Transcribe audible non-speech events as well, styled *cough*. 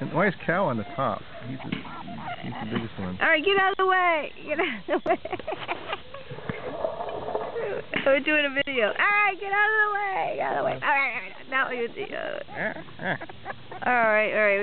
And why is cow on the top? He's the, he's the biggest one. All right, get out of the way. Get out of the way. *laughs* We're doing a video. All right, get out of the way. Get out of the way. All right, all right. Now we do. *laughs* all right, all right.